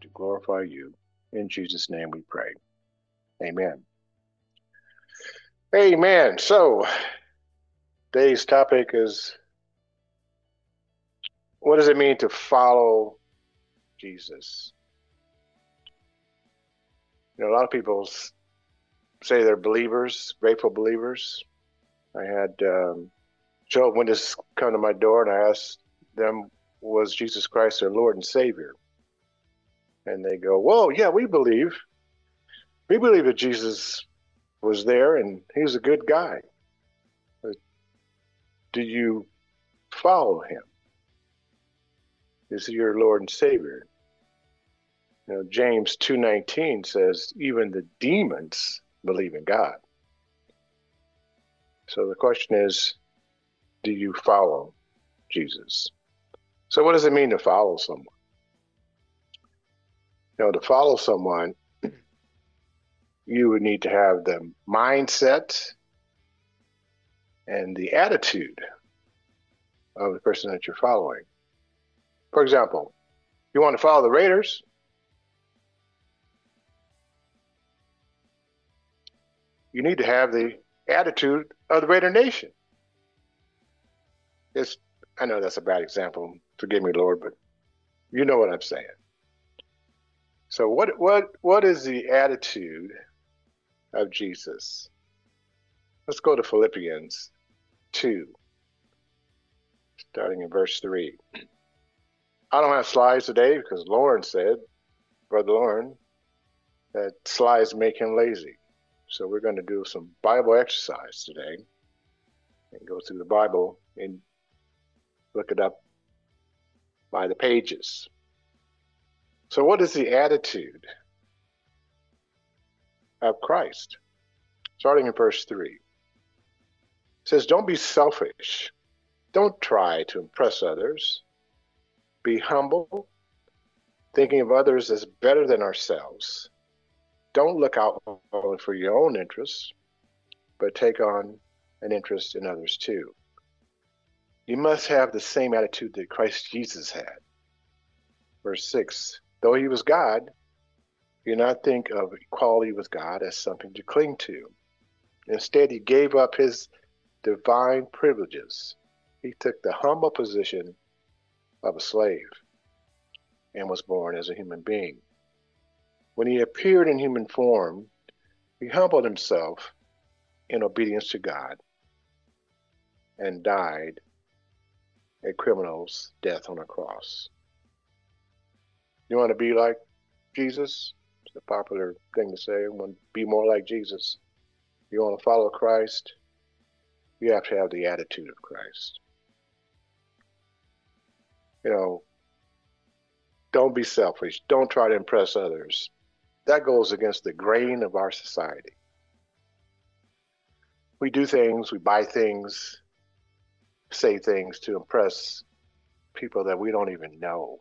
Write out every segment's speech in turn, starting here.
to glorify you. In Jesus' name we pray. Amen. Amen. So, today's topic is what does it mean to follow Jesus? You know, a lot of people say they're believers, grateful believers. I had um, Joe witness come to my door and I asked them, was Jesus Christ their Lord and Savior? And they go, well, yeah, we believe. We believe that Jesus was there and he was a good guy. But do you follow him? Is he your Lord and Savior? You know, James 2.19 says, even the demons believe in God. So the question is, do you follow Jesus? So what does it mean to follow someone? You know, to follow someone, you would need to have the mindset and the attitude of the person that you're following. For example, you want to follow the Raiders, you need to have the attitude of the Raider Nation. It's, I know that's a bad example. Forgive me, Lord, but you know what I'm saying. So what what what is the attitude of Jesus? Let's go to Philippians 2, starting in verse 3. I don't have slides today because Lauren said, Brother Lauren, that slides make him lazy. So we're going to do some Bible exercise today and go through the Bible and look it up by the pages. So, what is the attitude of Christ? Starting in verse 3. It says, Don't be selfish. Don't try to impress others. Be humble, thinking of others as better than ourselves. Don't look out only for your own interests, but take on an interest in others too. You must have the same attitude that Christ Jesus had. Verse 6 Though he was God, do not think of equality with God as something to cling to. Instead, he gave up his divine privileges. He took the humble position of a slave and was born as a human being. When he appeared in human form, he humbled himself in obedience to God and died a criminal's death on a cross. You want to be like Jesus? It's a popular thing to say. You want to be more like Jesus. You want to follow Christ? You have to have the attitude of Christ. You know, don't be selfish. Don't try to impress others. That goes against the grain of our society. We do things, we buy things, say things to impress people that we don't even know.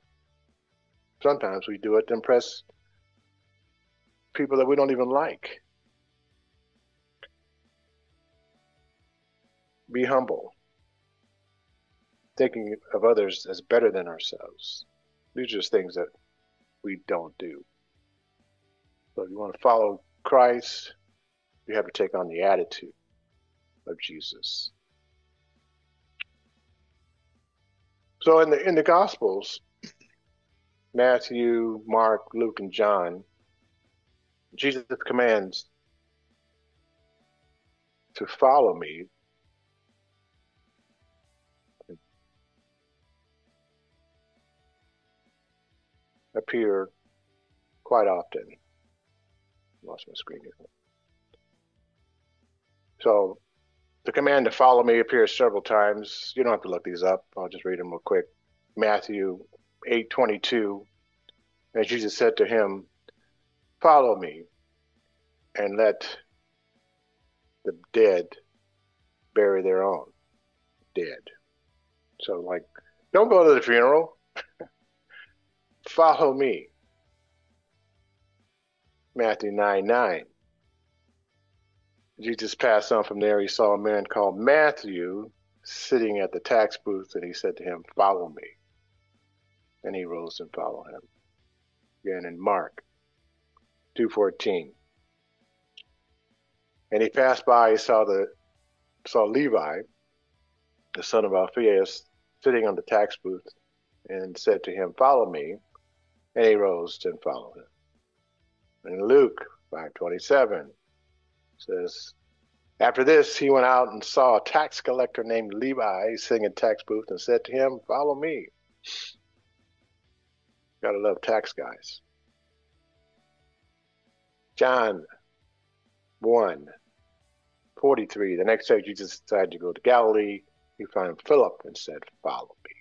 Sometimes we do it to impress people that we don't even like. Be humble, thinking of others as better than ourselves. These are just things that we don't do. So if you want to follow Christ, you have to take on the attitude of Jesus. So in the in the Gospels, Matthew, Mark, Luke, and John, Jesus commands to follow me. Appear quite often. Lost my screen here. So the command to follow me appears several times. You don't have to look these up. I'll just read them real quick. Matthew 8:22, and Jesus said to him, "Follow me, and let the dead bury their own dead." So, like, don't go to the funeral. Follow me. Matthew 9 9. Jesus passed on from there. He saw a man called Matthew sitting at the tax booth, and he said to him, Follow me. And he rose and followed him. again in Mark 2:14. And he passed by, he saw the saw Levi, the son of Alphaeus, sitting on the tax booth, and said to him, Follow me. And he rose and followed him. And Luke 5:27 says, After this, he went out and saw a tax collector named Levi sitting in tax booth and said to him, Follow me. Gotta love tax guys. John 1 43. The next day, Jesus decided to go to Galilee. He found Philip and said, Follow me.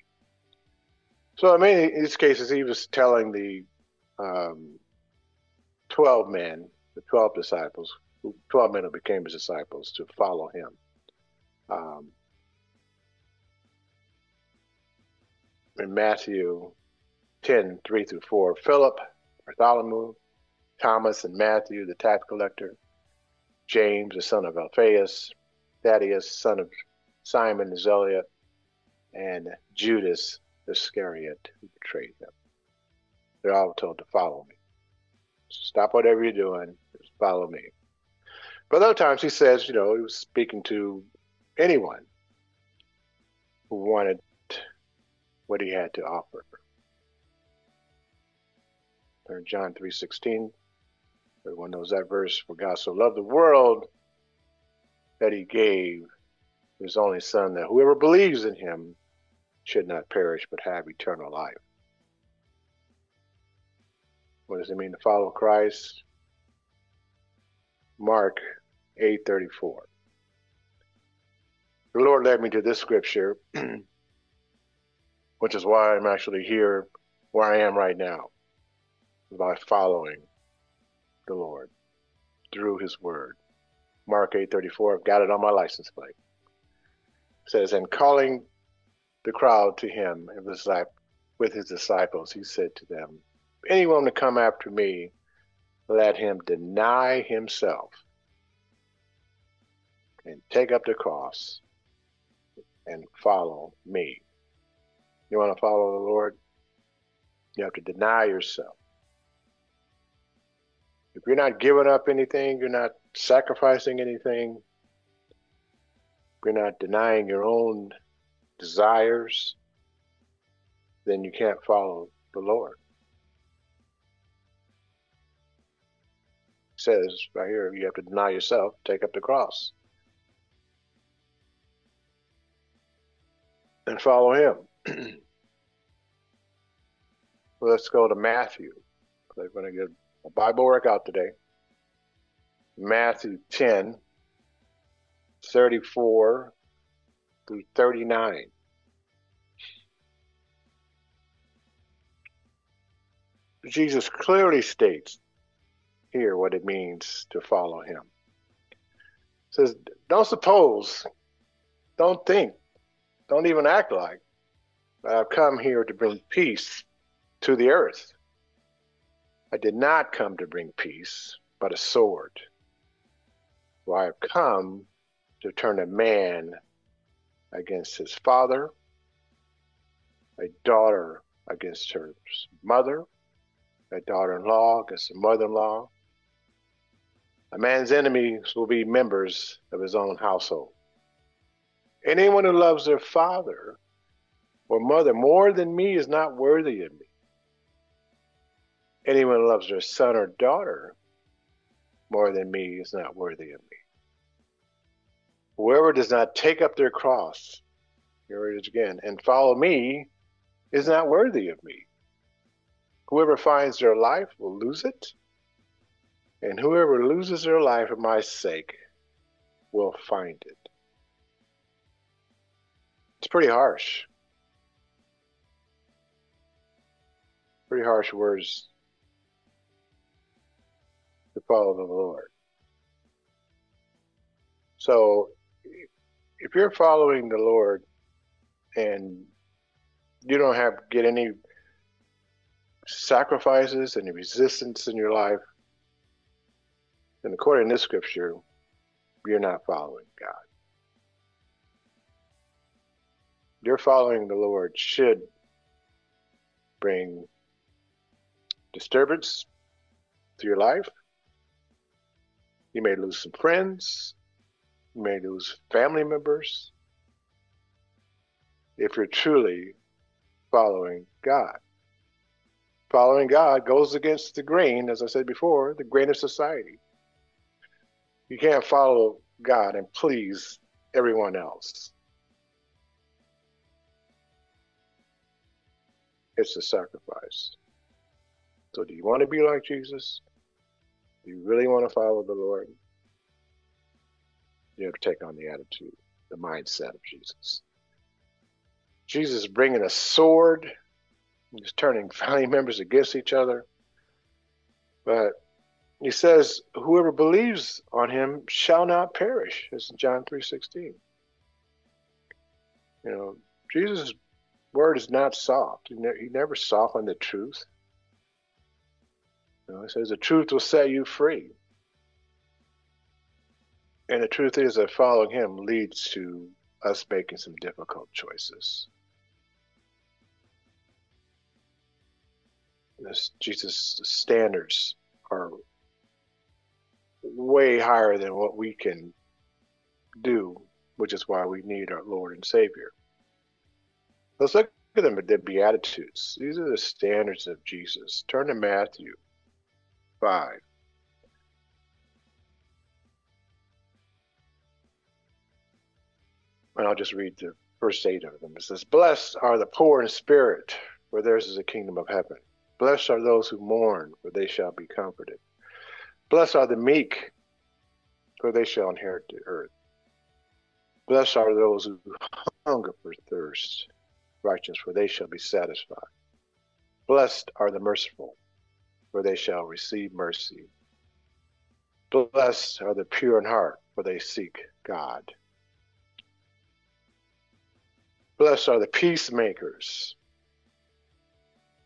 So, I mean, in these cases, he was telling the um, 12 men, the 12 disciples, 12 men who became his disciples, to follow him. Um, in Matthew 10 3 through 4, Philip, Bartholomew, Thomas, and Matthew, the tax collector, James, the son of Alphaeus, Thaddeus, son of Simon the Zealot, and Judas Iscariot, who betrayed them. They're all told to follow me. Stop whatever you're doing, just follow me. But other times he says, you know, he was speaking to anyone who wanted what he had to offer. John 3.16 Everyone knows that verse. For God so loved the world that he gave his only son that whoever believes in him should not perish but have eternal life. What does it mean to follow Christ? Mark 8:34. The Lord led me to this scripture, which is why I'm actually here where I am right now, by following the Lord through his word. Mark 8:34, I've got it on my license plate. Says, and calling the crowd to him with his disciples, he said to them, anyone to come after me, let him deny himself and take up the cross and follow me. You want to follow the Lord? You have to deny yourself. You're not giving up anything, you're not sacrificing anything, you're not denying your own desires, then you can't follow the Lord. It says right here, you have to deny yourself, take up the cross, and follow Him. Let's go to Matthew. They're going to get Bible workout today. Matthew 10, 34 through 39. Jesus clearly states here what it means to follow him. says, don't suppose, don't think, don't even act like I've come here to bring peace to the earth. I did not come to bring peace, but a sword. For I have come to turn a man against his father, a daughter against her mother, a daughter in law against a mother in law. A man's enemies will be members of his own household. Anyone who loves their father or mother more than me is not worthy of me. Anyone loves their son or daughter more than me is not worthy of me. Whoever does not take up their cross, here it is again, and follow me is not worthy of me. Whoever finds their life will lose it, and whoever loses their life for my sake will find it. It's pretty harsh. Pretty harsh words follow the Lord. So if you're following the Lord and you don't have get any sacrifices, any resistance in your life, then according to this scripture, you're not following God. Your following the Lord should bring disturbance to your life. You may lose some friends. You may lose family members. If you're truly following God. Following God goes against the grain, as I said before, the grain of society. You can't follow God and please everyone else. It's a sacrifice. So, do you want to be like Jesus? Do you really want to follow the Lord? You have to take on the attitude, the mindset of Jesus. Jesus is bringing a sword. He's turning family members against each other. But he says, whoever believes on him shall not perish. It's in John 3.16. You know, Jesus' word is not soft. He, ne- he never softened the truth. You know, he says the truth will set you free. And the truth is that following him leads to us making some difficult choices. This Jesus' standards are way higher than what we can do, which is why we need our Lord and Savior. Let's look at them the Beatitudes. These are the standards of Jesus. Turn to Matthew 5. And I'll just read the first eight of them. It says, Blessed are the poor in spirit, for theirs is the kingdom of heaven. Blessed are those who mourn, for they shall be comforted. Blessed are the meek, for they shall inherit the earth. Blessed are those who hunger for thirst, righteous, for they shall be satisfied. Blessed are the merciful, for they shall receive mercy. Blessed are the pure in heart, for they seek God. Blessed are the peacemakers,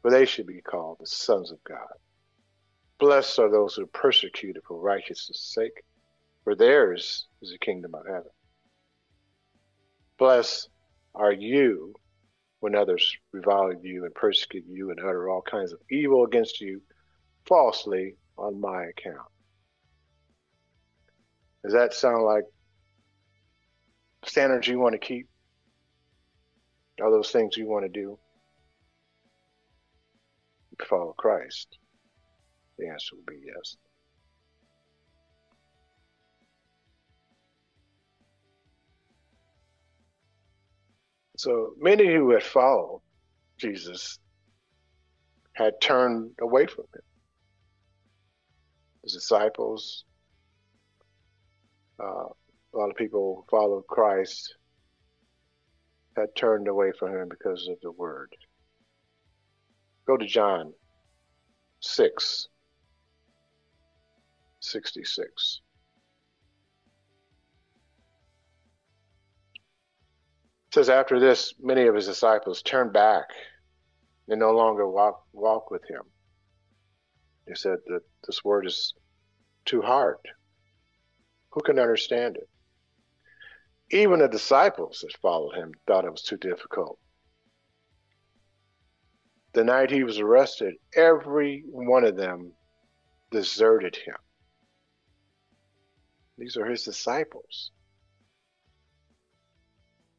for they should be called the sons of God. Blessed are those who are persecuted for righteousness' sake, for theirs is the kingdom of heaven. Blessed are you when others revile you and persecute you and utter all kinds of evil against you falsely on my account. Does that sound like standards you want to keep? Are those things you want to do? Follow Christ. The answer will be yes. So many who had followed Jesus had turned away from him. His disciples, uh, a lot of people followed Christ had turned away from him because of the word. Go to John 6, 66. It says after this, many of his disciples turned back and no longer walk walk with him. He said that this word is too hard. Who can understand it? Even the disciples that followed him thought it was too difficult. The night he was arrested, every one of them deserted him. These are his disciples.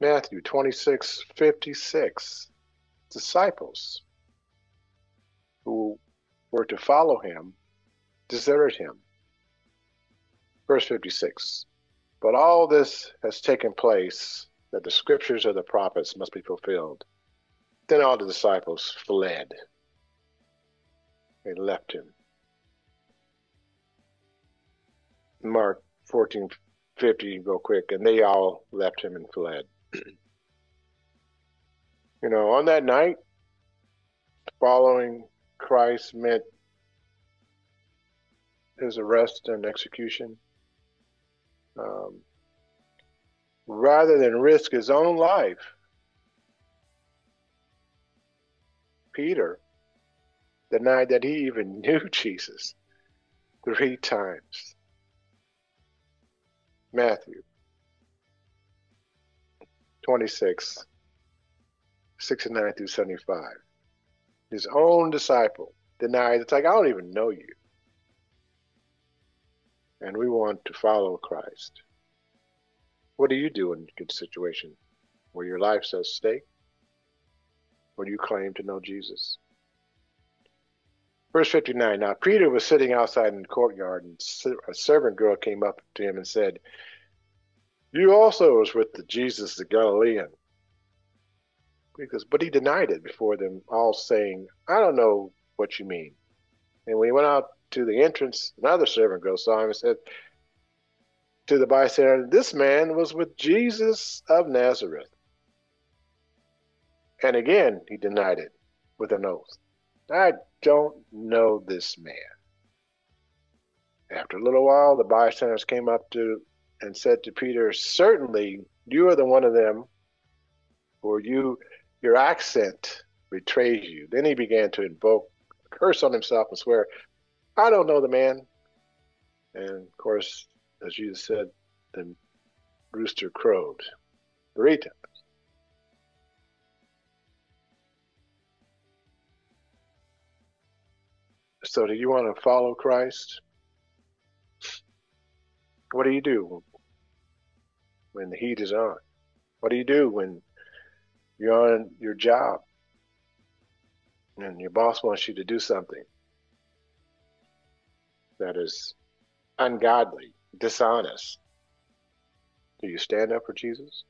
Matthew 26, 56. Disciples who were to follow him deserted him. Verse 56. But all this has taken place that the scriptures of the prophets must be fulfilled. Then all the disciples fled. They left him. Mark 1450 real quick, and they all left him and fled. you know, on that night, following Christ meant his arrest and execution. Um, rather than risk his own life, Peter denied that he even knew Jesus three times. Matthew 26, 69 through 75. His own disciple denies. It's like, I don't even know you. And we want to follow Christ. What do you do in a good situation where your life's at stake? When you claim to know Jesus? Verse 59 Now Peter was sitting outside in the courtyard, and a servant girl came up to him and said, You also was with the Jesus the Galilean. Because, but he denied it before them all, saying, I don't know what you mean. And when he went out to the entrance, another servant girl saw him and said to the bystander, This man was with Jesus of Nazareth. And again, he denied it with an oath. I don't know this man. After a little while, the bystanders came up to and said to Peter, Certainly you are the one of them, for you your accent betrays you. Then he began to invoke a curse on himself and swear, I don't know the man. And of course, as Jesus said, the rooster crowed three times. So, do you want to follow Christ? What do you do when the heat is on? What do you do when you're on your job and your boss wants you to do something that is ungodly, dishonest? Do you stand up for Jesus?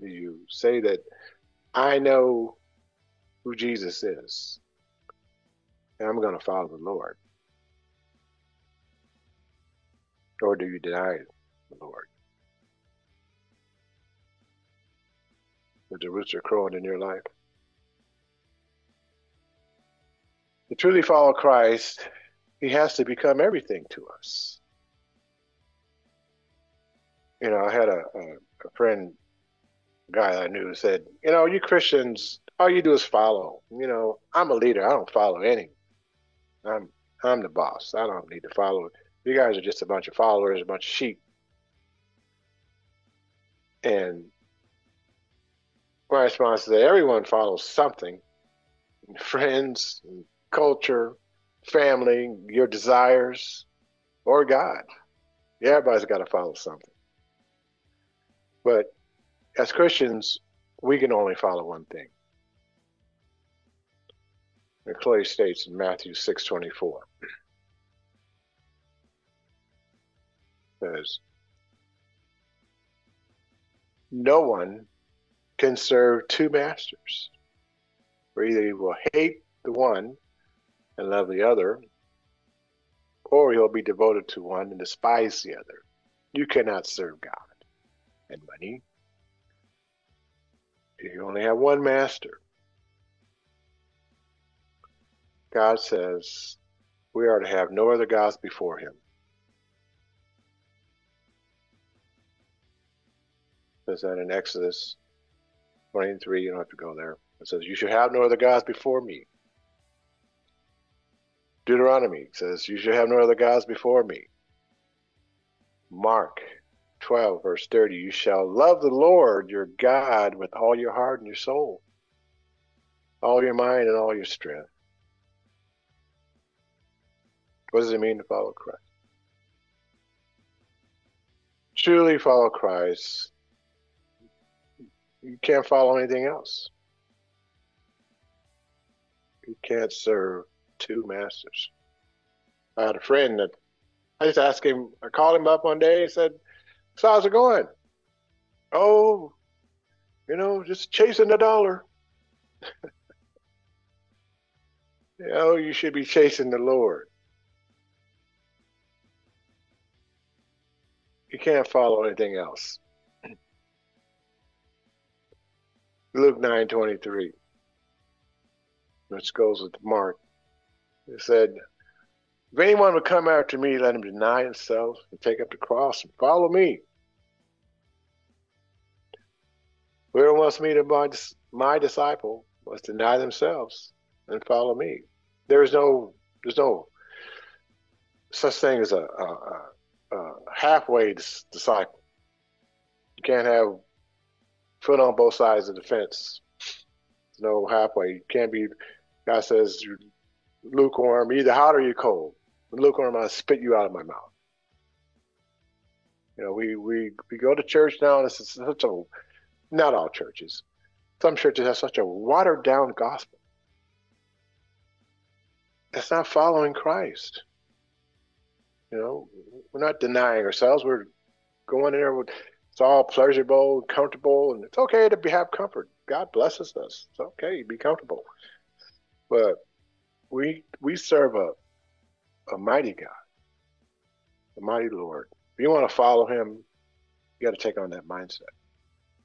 Do you say that I know who Jesus is? and I'm going to follow the Lord? Or do you deny the Lord? Is the rooster crowing in your life? To truly follow Christ, he has to become everything to us. You know, I had a, a, a friend, guy I knew, said, You know, you Christians, all you do is follow. You know, I'm a leader, I don't follow any. I'm I'm the boss. I don't need to follow. You guys are just a bunch of followers, a bunch of sheep. And my response is that everyone follows something. Friends, culture, family, your desires, or God. Everybody's got to follow something. But as Christians, we can only follow one thing. It clearly states in Matthew 6.24. says, no one can serve two masters. For either he will hate the one and love the other, or he'll be devoted to one and despise the other. You cannot serve God and money. You only have one master. God says we are to have no other gods before him. Says that in Exodus 23, you don't have to go there. It says, You should have no other gods before me. Deuteronomy says, You should have no other gods before me. Mark 12, verse 30, You shall love the Lord your God with all your heart and your soul, all your mind and all your strength. What does it mean to follow Christ? Truly follow Christ. You can't follow anything else. You can't serve two masters. I had a friend that I just asked him, I called him up one day and said, So how's it going? Oh, you know, just chasing the dollar. you oh, know, you should be chasing the Lord. You can't follow anything else. Luke 9:23, which goes with Mark. It said, "If anyone would come after me, let him deny himself and take up the cross and follow me." Whoever wants me to be my disciple must deny themselves and follow me. There is no, there's no such thing as a, a, uh, halfway disciple. You can't have foot on both sides of the fence. No halfway. You can't be God says, lukewarm, either hot or you're cold. Lukewarm, I'll spit you out of my mouth. You know, we, we, we go to church now, and it's such a, not all churches, some churches have such a watered down gospel. That's not following Christ. You know, we're not denying ourselves. We're going in there with it's all pleasurable and comfortable, and it's okay to be, have comfort. God blesses us. It's okay, be comfortable. But we we serve a a mighty God, a mighty Lord. If you want to follow Him, you got to take on that mindset.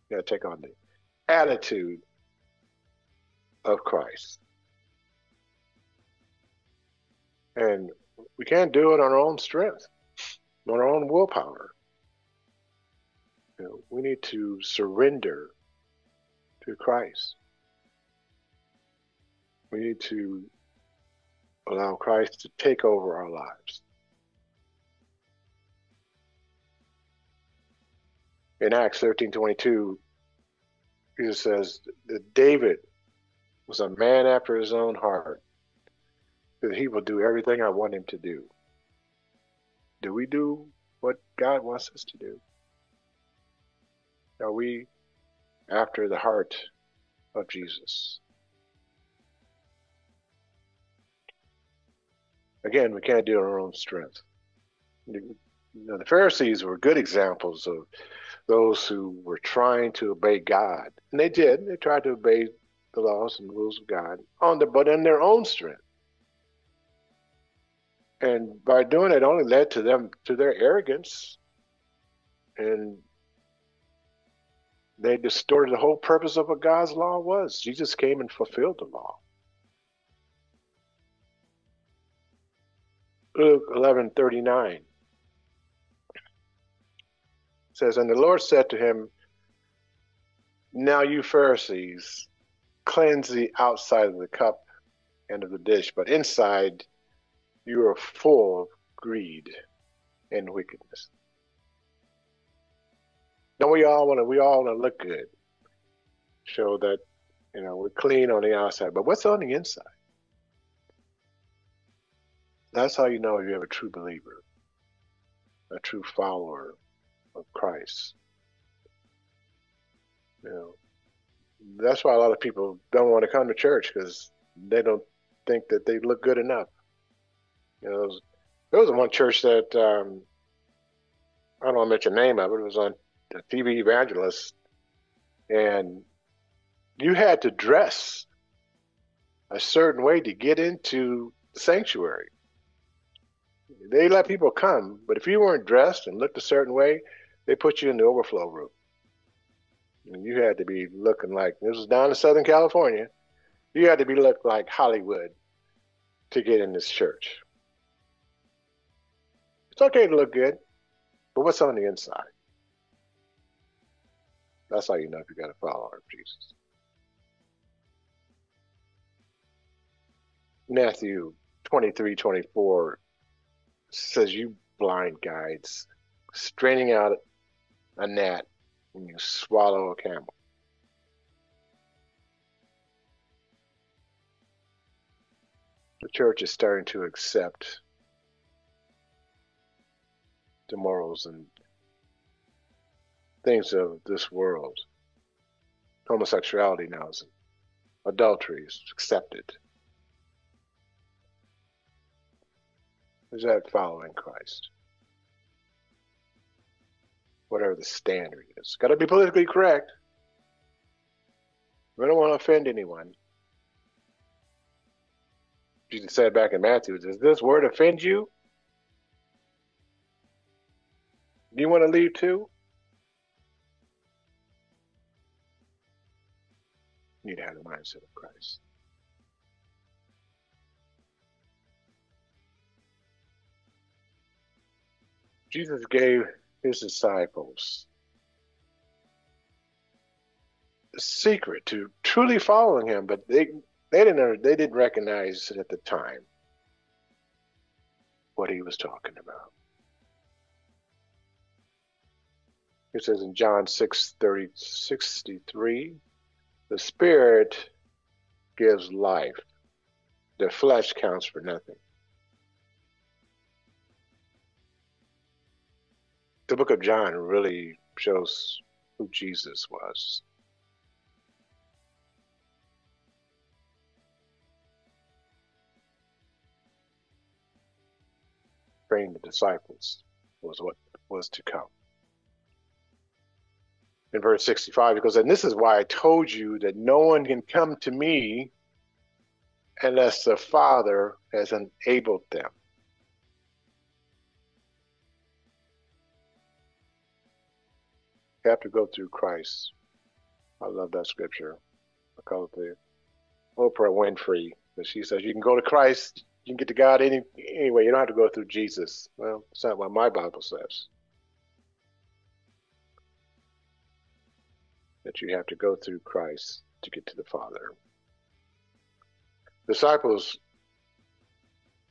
You got to take on the attitude of Christ. And we can't do it on our own strength, on our own willpower. You know, we need to surrender to Christ. We need to allow Christ to take over our lives. In Acts 13 22, Jesus says that David was a man after his own heart, that he will do everything I want him to do. Do we do what God wants us to do? Are we after the heart of Jesus? Again, we can't do it on our own strength. You know, the Pharisees were good examples of those who were trying to obey God. And they did. They tried to obey the laws and rules of God on the but in their own strength. And by doing it only led to them to their arrogance and they distorted the whole purpose of what God's law was. Jesus came and fulfilled the law. Luke 11:39 says, And the Lord said to him, Now you Pharisees, cleanse the outside of the cup and of the dish, but inside you are full of greed and wickedness. Now we all want to we all want to look good, show that you know we're clean on the outside, but what's on the inside? That's how you know you have a true believer, a true follower of Christ. You know, that's why a lot of people don't want to come to church because they don't think that they look good enough. You know, there was, one church that um, I don't want to mention the name of it. It was on the TV evangelist, and you had to dress a certain way to get into the sanctuary. They let people come, but if you weren't dressed and looked a certain way, they put you in the overflow room. And you had to be looking like this was down in Southern California. You had to be look like Hollywood to get in this church. It's okay to look good, but what's on the inside? That's how you know if you got a follower of Jesus. Matthew 23, 24 says, You blind guides, straining out a gnat when you swallow a camel. The church is starting to accept the morals and things of this world. Homosexuality now is adultery is accepted. Is that following Christ? whatever the standard is. Got to be politically correct. We don't want to offend anyone. Jesus said back in Matthew, does this word offend you? Do you want to leave too? Need to have the mindset of Christ. Jesus gave his disciples the secret to truly following him, but they they didn't they didn't recognize it at the time what he was talking about. It says in John 6 30, 63, the Spirit gives life, the flesh counts for nothing. The book of John really shows who Jesus was. Train the disciples was what was to come. In verse 65, he goes, And this is why I told you that no one can come to me unless the Father has enabled them. Have to go through Christ. I love that scripture. I call it the Oprah Winfrey. She says you can go to Christ, you can get to God any anyway. You don't have to go through Jesus. Well, that's not what my Bible says. That you have to go through Christ to get to the Father disciples,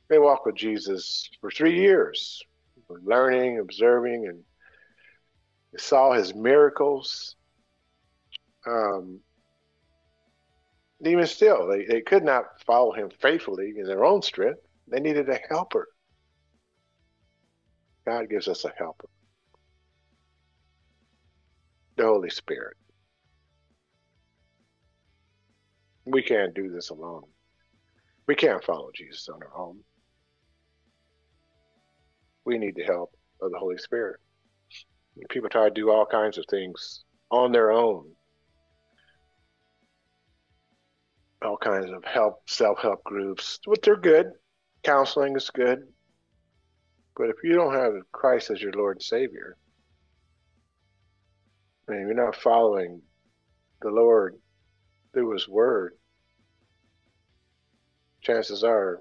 they walked with Jesus for three years, learning, observing, and saw his miracles. Um, even still, they, they could not follow him faithfully in their own strength. They needed a helper. God gives us a helper the Holy Spirit. We can't do this alone. We can't follow Jesus on our own. We need the help of the Holy Spirit. People try to do all kinds of things on their own. All kinds of help, self-help groups, but they're good. Counseling is good. But if you don't have Christ as your Lord and Savior, and you're not following the Lord through His Word, chances are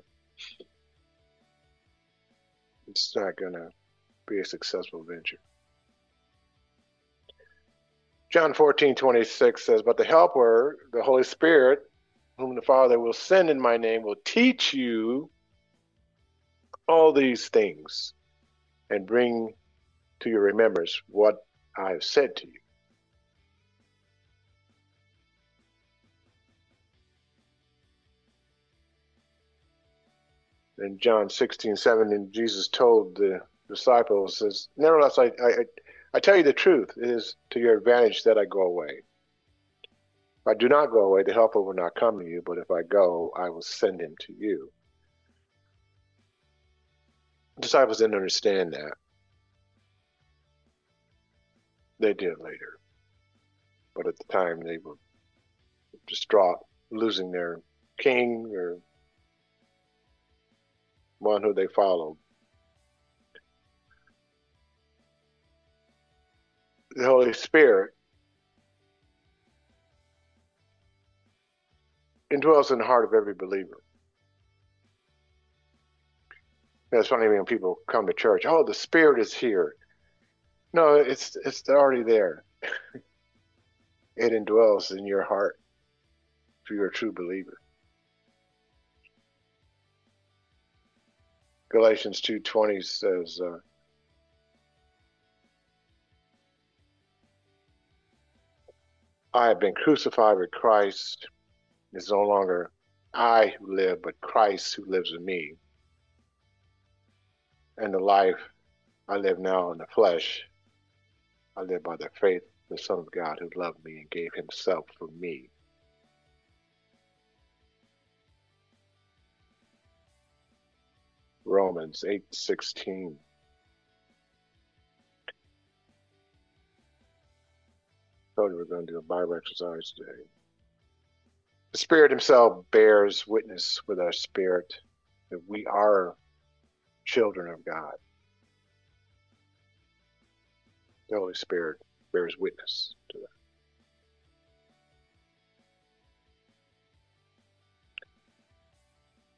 it's not going to be a successful venture. John 14, 26 says, But the Helper, the Holy Spirit, whom the Father will send in my name, will teach you all these things and bring to your remembrance what I have said to you. In John 16, 7, and Jesus told the disciples, says, Nevertheless, I, I, I tell you the truth, it is to your advantage that I go away. If I do not go away, the helper will not come to you, but if I go, I will send him to you. Disciples didn't understand that. They did later. But at the time, they were distraught, losing their king, their one who they follow. The Holy Spirit indwells in the heart of every believer. That's funny when people come to church. Oh, the Spirit is here. No, it's it's already there. it indwells in your heart if you're a true believer. Galatians 2:20 says, uh, "I have been crucified with Christ. It's no longer I who live, but Christ who lives in me. And the life I live now in the flesh, I live by the faith of the Son of God who loved me and gave Himself for me." Romans 8:16. Told you we're going to do a Bible exercise today. The Spirit Himself bears witness with our spirit that we are children of God. The Holy Spirit bears witness to that.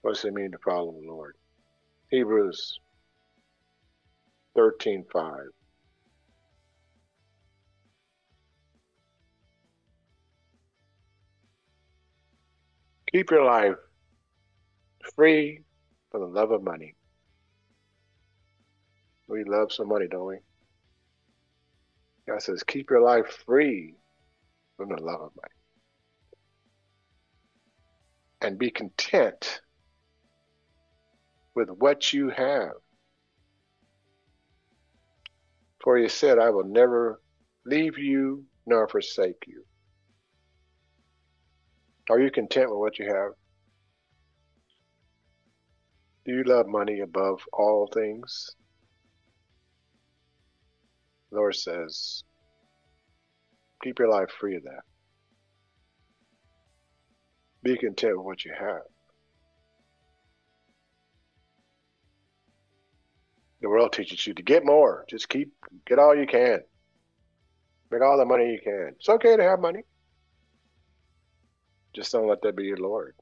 What does it mean to follow the Lord? Hebrews 13:5. Keep your life free from the love of money. We love some money, don't we? God says, keep your life free from the love of money. And be content with what you have. For he said, I will never leave you nor forsake you. Are you content with what you have? Do you love money above all things? The Lord says, keep your life free of that. Be content with what you have. The world teaches you to get more. Just keep, get all you can. Make all the money you can. It's okay to have money. Just don't let that be your Lord.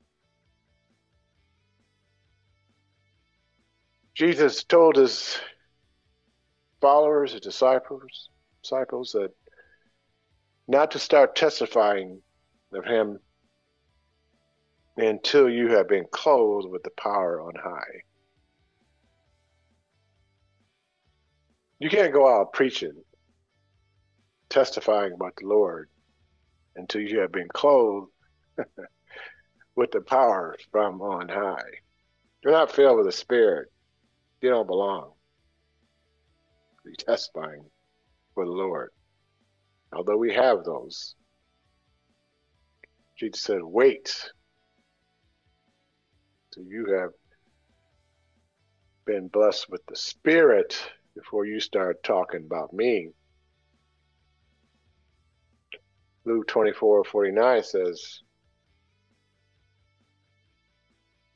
Jesus told his followers, his disciples, disciples that not to start testifying of him until you have been clothed with the power on high. You can't go out preaching, testifying about the Lord until you have been clothed with the power from on high. You're not filled with the Spirit. You don't belong. You're testifying for the Lord. Although we have those, Jesus said, wait till you have been blessed with the Spirit before you start talking about me. Luke 24 49 says,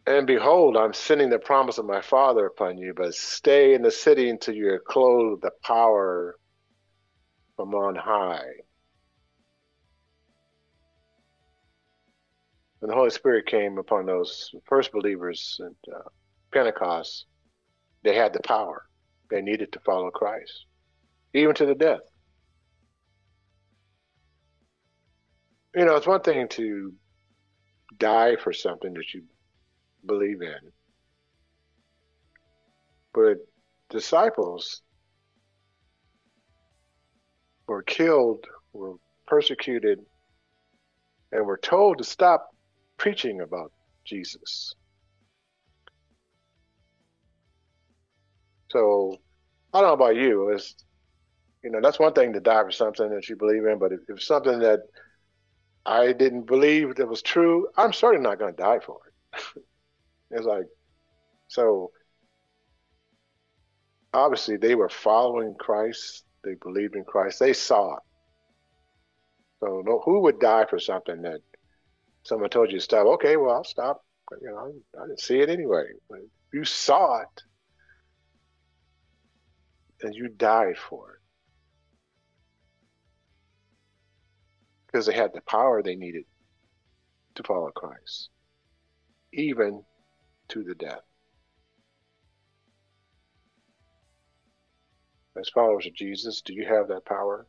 And behold, I'm sending the promise of my Father upon you, but stay in the city until you are clothed with the power from on high. When the Holy Spirit came upon those first believers at uh, Pentecost, they had the power. They needed to follow Christ, even to the death. You know, it's one thing to die for something that you believe in, but disciples were killed, were persecuted, and were told to stop preaching about Jesus. So I don't know about you. It's you know that's one thing to die for something that you believe in, but if, if something that I didn't believe that was true, I'm certainly not going to die for it. it's like so. Obviously, they were following Christ. They believed in Christ. They saw it. So, no, who would die for something that someone told you to stop? Okay, well, I'll stop. You know, I didn't see it anyway. But you saw it, and you died for it because they had the power they needed to follow Christ, even to the death. As followers of Jesus, do you have that power?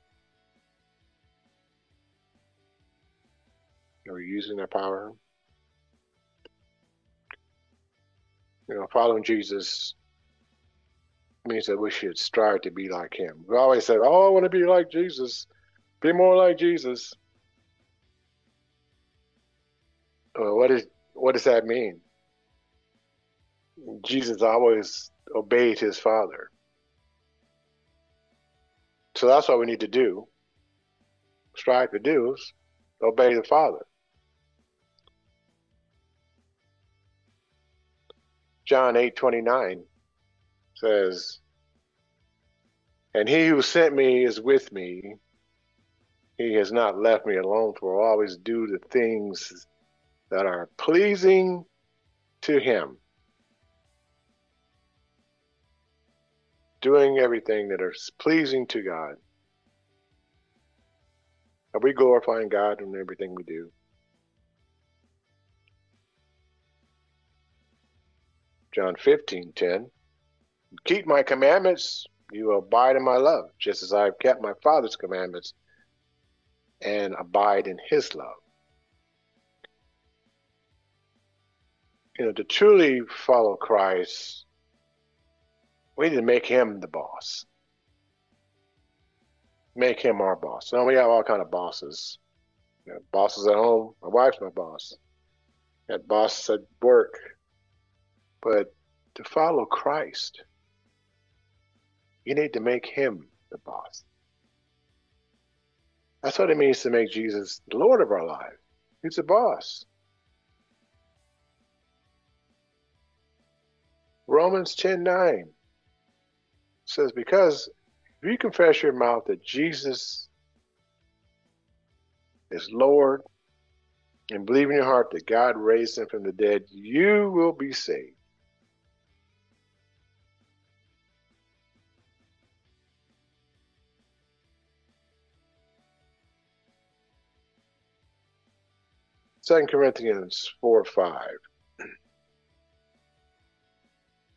Are you using that power? You know, following Jesus means that we should strive to be like him. We always say, Oh, I want to be like Jesus. Be more like Jesus. Well, what is what does that mean? Jesus always obeyed his father. So that's what we need to do. Strive to do is obey the Father. John eight twenty nine says, And he who sent me is with me. He has not left me alone, for I always do the things that are pleasing to him. Doing everything that is pleasing to God. Are we glorifying God in everything we do? John 15, 10. Keep my commandments, you will abide in my love, just as I have kept my Father's commandments and abide in his love. You know, to truly follow Christ, we need to make him the boss. Make him our boss. Now we have all kind of bosses. You know, bosses at home. My wife's my boss. Got bosses at work. But to follow Christ, you need to make him the boss. That's what it means to make Jesus the Lord of our lives. He's the boss. Romans 10 9 says, Because if you confess your mouth that Jesus is Lord and believe in your heart that God raised him from the dead, you will be saved. Second Corinthians 4 5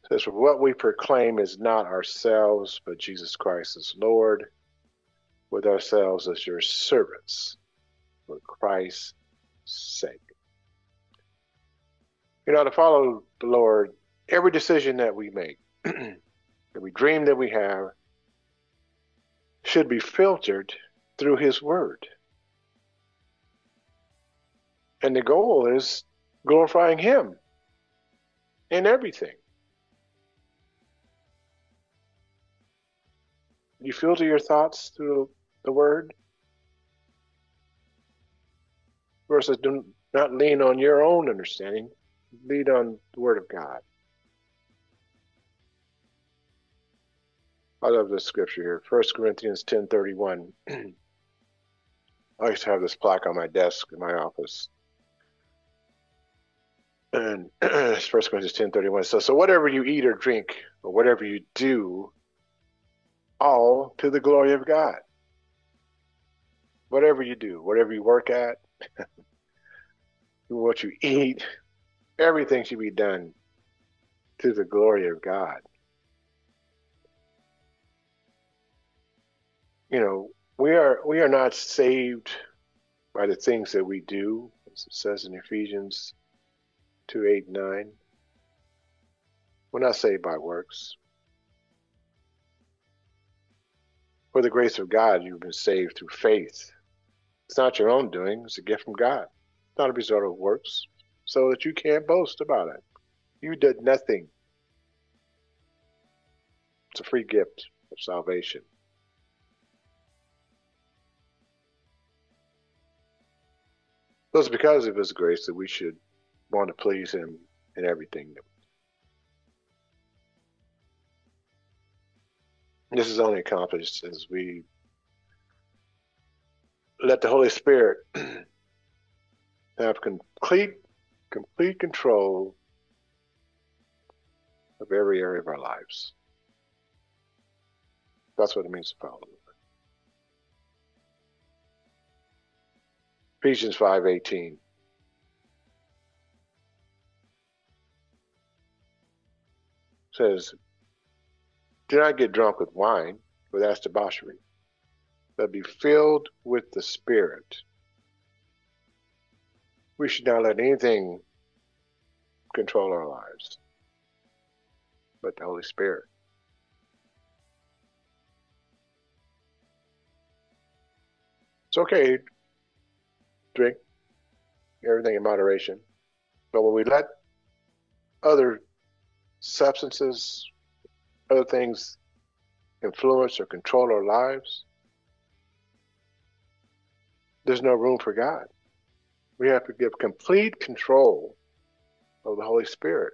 says, What we proclaim is not ourselves, but Jesus Christ is Lord, with ourselves as your servants for Christ's sake. You know, to follow the Lord, every decision that we make, every dream that we have, should be filtered through His Word. And the goal is glorifying Him in everything. You filter your thoughts through the Word versus do not lean on your own understanding, lean on the Word of God. I love this scripture here, 1 Corinthians 10.31. I used to have this plaque on my desk in my office. And 1 Corinthians 10.31 says, So whatever you eat or drink, or whatever you do, all to the glory of God. Whatever you do, whatever you work at, what you eat, everything should be done to the glory of God. You know, we are we are not saved by the things that we do, as it says in Ephesians 2 8 9. We're not saved by works. For the grace of God, you've been saved through faith. It's not your own doing, it's a gift from God, it's not a result of works, so that you can't boast about it. You did nothing. It's a free gift of salvation. So it's because of His grace that we should want to please Him in everything This is only accomplished as we let the Holy Spirit have complete complete control of every area of our lives. That's what it means to follow. Ephesians 5:18 says do not get drunk with wine, for that's debauchery, but be filled with the Spirit. We should not let anything control our lives but the Holy Spirit. It's okay drink everything in moderation, but when we let other substances other things influence or control our lives, there's no room for God. We have to give complete control of the Holy Spirit.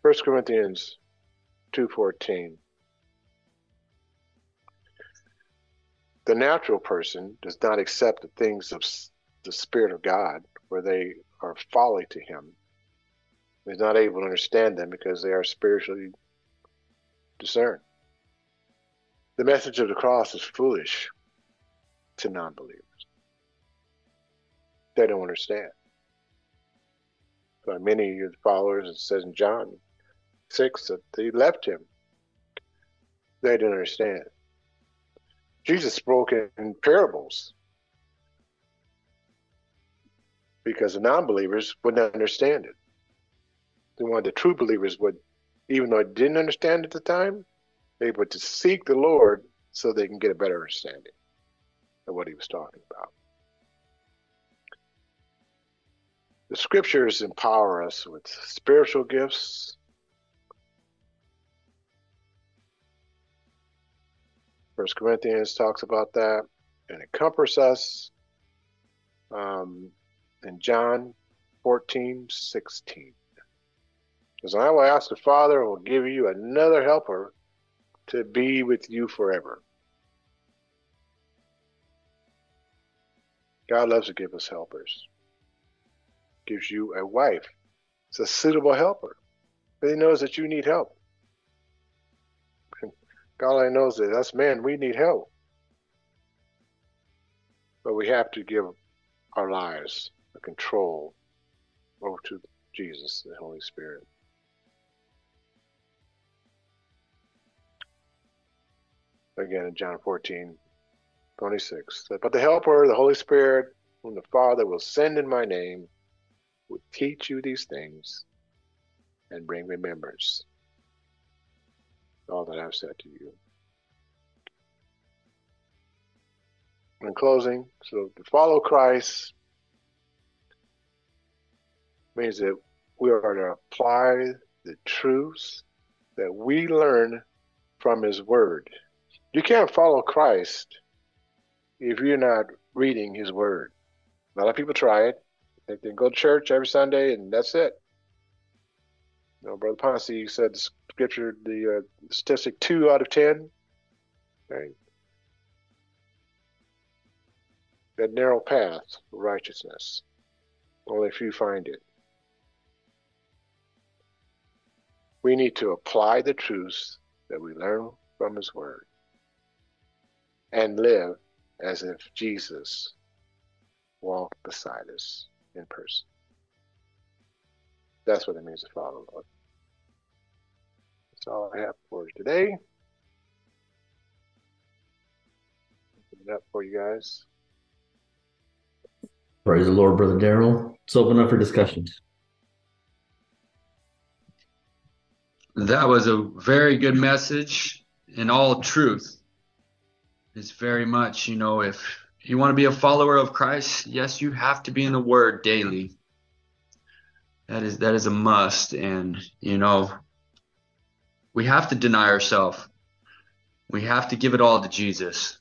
First Corinthians 2.14 the natural person does not accept the things of the Spirit of God, for they are folly to him. He's not able to understand them because they are spiritually discerned. The message of the cross is foolish to non believers. They don't understand. But many of the followers, it says in John 6 that they left him. They didn't understand. Jesus spoke in parables because the non-believers wouldn't understand it. The one the true believers would, even though they didn't understand at the time, they would to seek the Lord so they can get a better understanding. of what he was talking about. The scriptures empower us with spiritual gifts. First Corinthians talks about that, and it comforts us. Um, in John 14, 16. Because I will ask the Father and will give you another helper to be with you forever. God loves to give us helpers. Gives you a wife. It's a suitable helper. But he knows that you need help. God only knows that us men, we need help. But we have to give our lives the control over to Jesus, the Holy Spirit. Again in John 14, 26. But the Helper, the Holy Spirit, whom the Father will send in my name, will teach you these things and bring remembrance all that I've said to you. In closing, so to follow Christ means that we are to apply the truths that we learn from His Word. You can't follow Christ if you're not reading His Word. A lot of people try it. They, they go to church every Sunday and that's it. You know, Brother Poncie said the scripture, the uh, statistic two out of ten. Right? That narrow path of righteousness. Only few find it. We need to apply the truths that we learn from His Word and live as if Jesus walked beside us in person. That's what it means to follow the Lord. That's all I have for you today. Open it up for you guys. Praise the Lord, Brother Darryl. Let's open up for discussions. That was a very good message in all truth. It's very much, you know, if you want to be a follower of Christ, yes, you have to be in the Word daily. That is that is a must, and you know, we have to deny ourselves. We have to give it all to Jesus,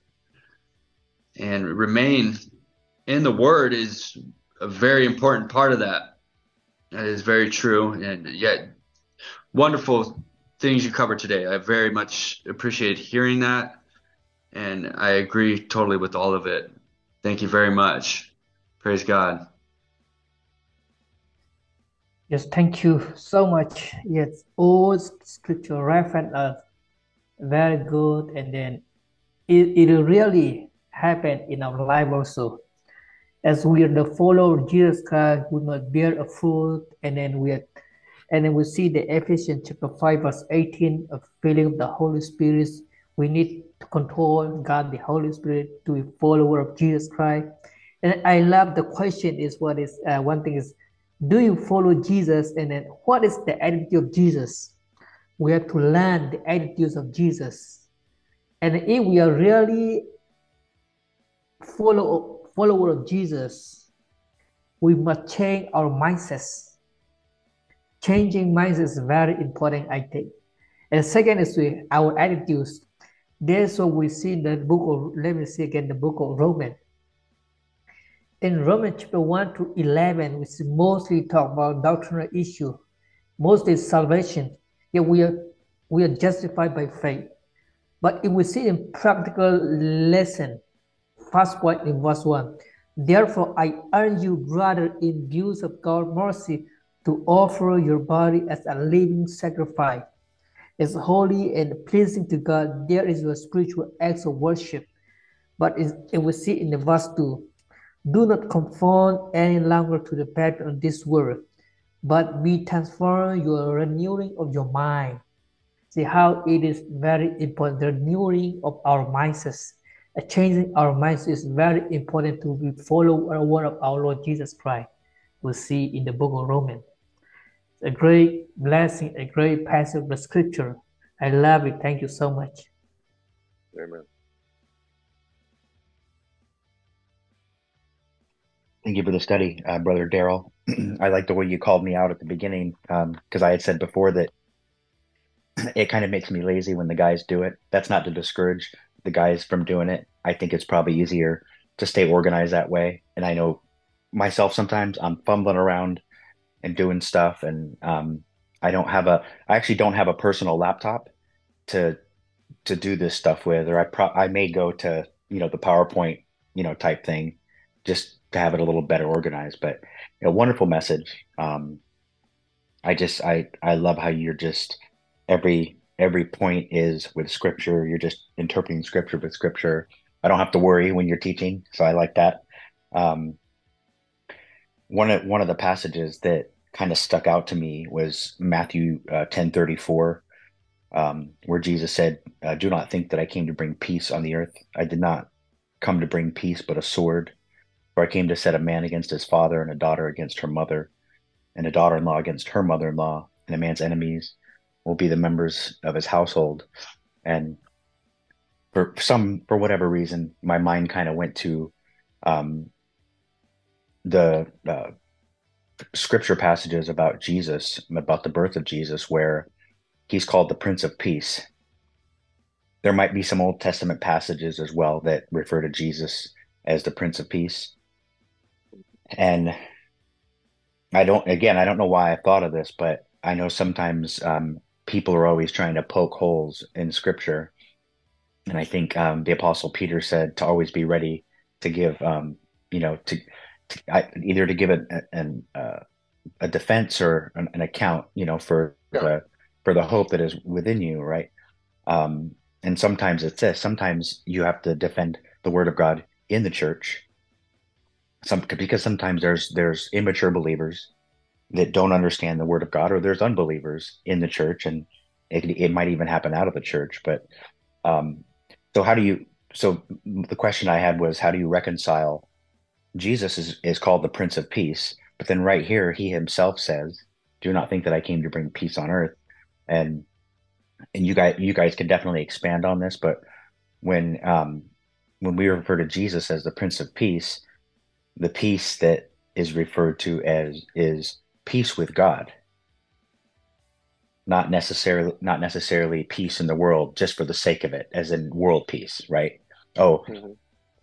and remain in the Word is a very important part of that. That is very true, and yet wonderful things you covered today. I very much appreciate hearing that, and I agree totally with all of it. Thank you very much. Praise God. Yes, thank you so much. Yes, all scripture reference are very good, and then it, it really happened in our life also. As we are the follower of Jesus Christ, we must bear a fruit, and then we are and then we see the Ephesians chapter 5, verse 18 of filling of the Holy Spirit. We need to control God, the Holy Spirit, to be follower of Jesus Christ. And I love the question is what is uh, one thing is do you follow Jesus? And then what is the attitude of Jesus? We have to learn the attitudes of Jesus. And if we are really follow follower of Jesus, we must change our mindsets changing minds is very important, I think. And second is our attitudes. That's what we see in the book of, let me see again, the book of Romans. In Romans chapter 1 to 11, we mostly talk about doctrinal issue, mostly salvation. Yeah, we are, we are justified by faith. But if we see in practical lesson, first point in verse 1, Therefore I urge you, brother, in views of God's mercy, to offer your body as a living sacrifice. It's holy and pleasing to God. There is a spiritual act of worship. But it we see in the verse 2 do not conform any longer to the pattern of this world, but be transformed your renewing of your mind. See how it is very important. The renewing of our minds, a changing our minds is very important to be follow the word of our Lord Jesus Christ. We see in the book of Romans a great blessing, a great passage of the scripture. I love it. Thank you so much. Amen. Thank you for the study, uh, Brother Darryl. I like the way you called me out at the beginning because um, I had said before that it kind of makes me lazy when the guys do it. That's not to discourage the guys from doing it. I think it's probably easier to stay organized that way. And I know myself sometimes I'm fumbling around and doing stuff, and um, I don't have a. I actually don't have a personal laptop to to do this stuff with, or I pro I may go to you know the PowerPoint you know type thing just to have it a little better organized. But a wonderful message. Um, I just I I love how you're just every every point is with scripture. You're just interpreting scripture with scripture. I don't have to worry when you're teaching, so I like that. Um, one of one of the passages that kind of stuck out to me was Matthew uh, ten thirty four, um, where Jesus said, uh, "Do not think that I came to bring peace on the earth. I did not come to bring peace, but a sword. For I came to set a man against his father, and a daughter against her mother, and a daughter-in-law against her mother-in-law, and a man's enemies will be the members of his household." And for some, for whatever reason, my mind kind of went to um, the uh, scripture passages about Jesus, about the birth of Jesus, where he's called the Prince of Peace. There might be some Old Testament passages as well that refer to Jesus as the Prince of Peace. And I don't, again, I don't know why I thought of this, but I know sometimes um, people are always trying to poke holes in scripture. And I think um, the Apostle Peter said to always be ready to give, um, you know, to, to I, either to give an, an uh, a defense or an, an, account, you know, for yeah. the for the hope that is within you, right? Um, and sometimes it's this. Sometimes you have to defend the word of God in the church. Some because sometimes there's there's immature believers that don't understand the word of God, or there's unbelievers in the church, and it it might even happen out of the church. But um, so how do you? So the question I had was, how do you reconcile? Jesus is is called the Prince of Peace, but then right here he himself says, "Do not think that I came to bring peace on earth." and and you guys you guys can definitely expand on this but when um when we refer to jesus as the prince of peace the peace that is referred to as is peace with god not necessarily not necessarily peace in the world just for the sake of it as in world peace right oh mm-hmm.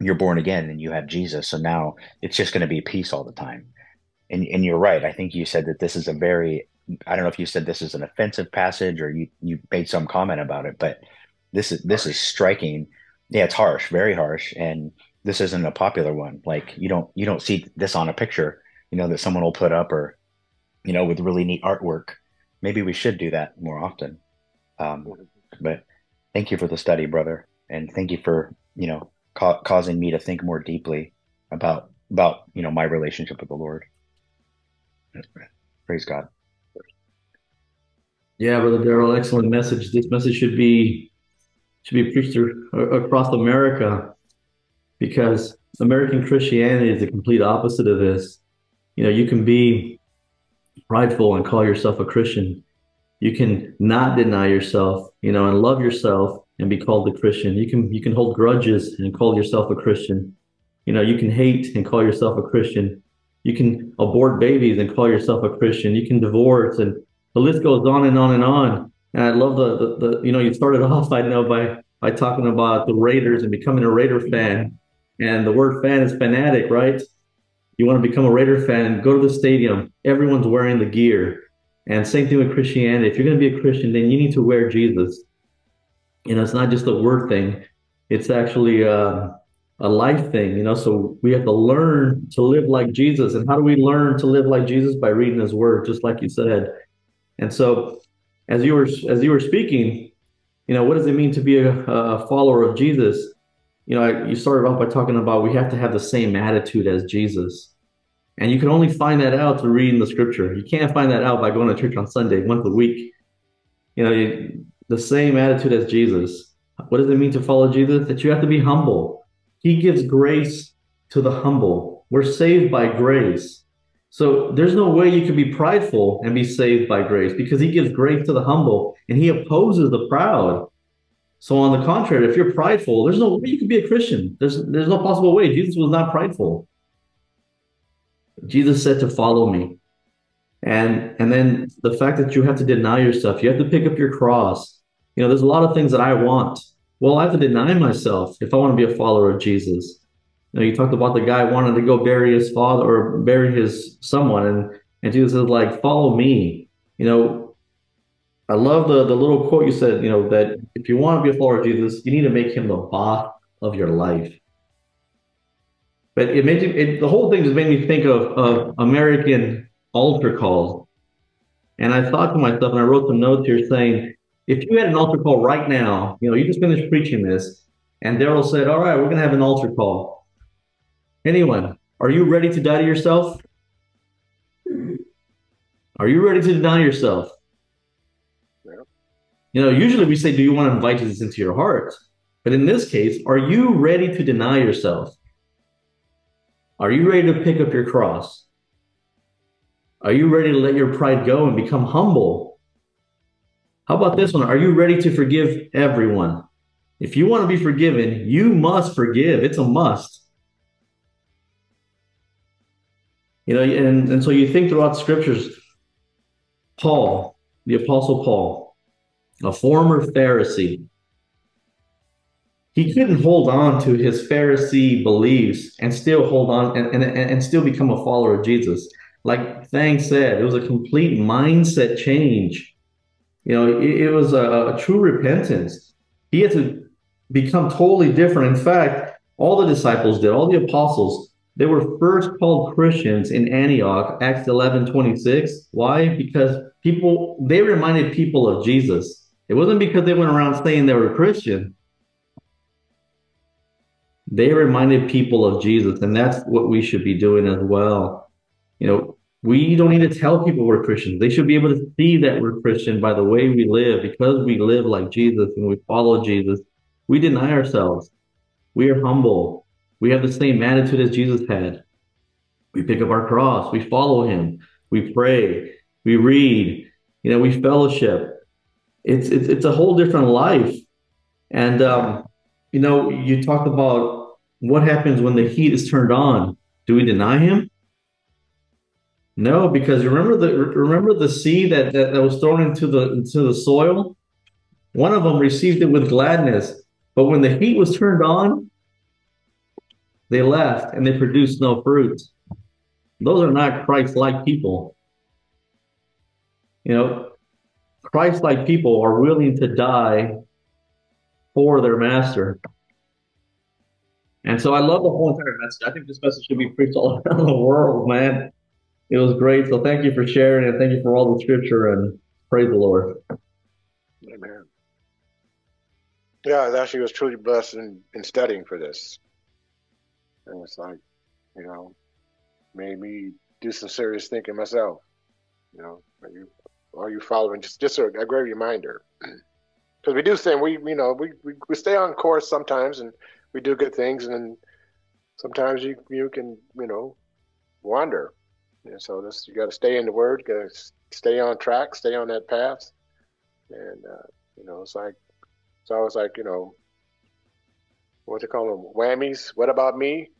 you're born again and you have jesus so now it's just going to be peace all the time and, and you're right i think you said that this is a very I don't know if you said this is an offensive passage or you you made some comment about it, but this is this is striking. Yeah, it's harsh, very harsh, and this isn't a popular one. Like you don't you don't see this on a picture, you know, that someone will put up or you know with really neat artwork. Maybe we should do that more often. Um, but thank you for the study, brother, and thank you for you know ca- causing me to think more deeply about about you know my relationship with the Lord. Praise God. Yeah, brother Darryl, excellent message. This message should be should be preached across America because American Christianity is the complete opposite of this. You know, you can be prideful and call yourself a Christian. You can not deny yourself, you know, and love yourself and be called a Christian. You can you can hold grudges and call yourself a Christian. You know, you can hate and call yourself a Christian. You can abort babies and call yourself a Christian. You can divorce and the list goes on and on and on. And I love the, the, the you know, you started off, I know, by by talking about the Raiders and becoming a Raider fan. And the word fan is fanatic, right? You want to become a Raider fan, go to the stadium. Everyone's wearing the gear. And same thing with Christianity. If you're going to be a Christian, then you need to wear Jesus. You know, it's not just a word thing. It's actually uh, a life thing, you know. So we have to learn to live like Jesus. And how do we learn to live like Jesus? By reading his word, just like you said. And so, as you were as you were speaking, you know, what does it mean to be a, a follower of Jesus? You know, you started off by talking about we have to have the same attitude as Jesus, and you can only find that out through reading the Scripture. You can't find that out by going to church on Sunday once a week. You know, you, the same attitude as Jesus. What does it mean to follow Jesus? That you have to be humble. He gives grace to the humble. We're saved by grace. So there's no way you can be prideful and be saved by grace because he gives grace to the humble and he opposes the proud. So on the contrary, if you're prideful, there's no way you can be a Christian. There's there's no possible way. Jesus was not prideful. Jesus said to follow me. And and then the fact that you have to deny yourself, you have to pick up your cross. You know, there's a lot of things that I want. Well, I have to deny myself if I want to be a follower of Jesus. You know, you talked about the guy wanting to go bury his father or bury his someone, and and Jesus is like, follow me. You know, I love the the little quote you said. You know that if you want to be a follower of Jesus, you need to make him the boss of your life. But it made it, the whole thing just made me think of of American altar calls, and I thought to myself, and I wrote some notes here saying, if you had an altar call right now, you know, you just finished preaching this, and Darryl said, "All right, we're gonna have an altar call." Anyone, are you ready to die to yourself? Are you ready to deny yourself? You know, usually we say, Do you want to invite Jesus into your heart? But in this case, are you ready to deny yourself? Are you ready to pick up your cross? Are you ready to let your pride go and become humble? How about this one? Are you ready to forgive everyone? If you want to be forgiven, you must forgive. It's a must. You know, and, and so you think throughout the scriptures, Paul, the Apostle Paul, a former Pharisee, he couldn't hold on to his Pharisee beliefs and still hold on and, and, and still become a follower of Jesus. Like Thang said, it was a complete mindset change. You know, it, it was a, a true repentance. He had to become totally different. In fact, all the disciples did, all the apostles, they were first called Christians in Antioch, Acts 11 26. Why? Because people, they reminded people of Jesus. It wasn't because they went around saying they were Christian. They reminded people of Jesus, and that's what we should be doing as well. You know, we don't need to tell people we're Christians. They should be able to see that we're Christian by the way we live, because we live like Jesus and we follow Jesus. We deny ourselves. We are humble. We have the same attitude as Jesus had. We pick up our cross. We follow him. We pray. We read. You know, we fellowship. It's it's it's a whole different life. And um, you know, you talked about what happens when the heat is turned on. Do we deny him? No, because remember the remember the seed that, that, that was thrown into the into the soil? One of them received it with gladness, but when the heat was turned on, they left and they produced no fruit. Those are not Christ-like people. You know, Christ-like people are willing to die for their master. And so I love the whole entire message. I think this message should be preached all around the world, man. It was great. So thank you for sharing and thank you for all the scripture and praise the Lord. Amen. Yeah, I actually was truly blessed in, in studying for this. And it's like, you know, made me do some serious thinking myself. You know, you are you following just just a, a great reminder? Because we do think we you know we, we we stay on course sometimes and we do good things and then sometimes you you can you know wander. And so this you got to stay in the word, got to stay on track, stay on that path, and uh, you know it's like it's always like you know what they call them whammies. What about me?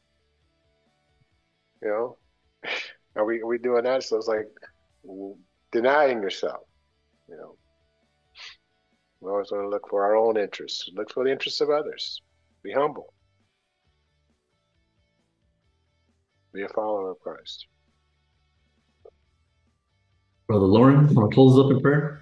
You know, are we are we doing that? So it's like denying yourself. You know, we always want to look for our own interests. Look for the interests of others. Be humble. Be a follower of Christ. Brother Lauren, want to close us up in prayer?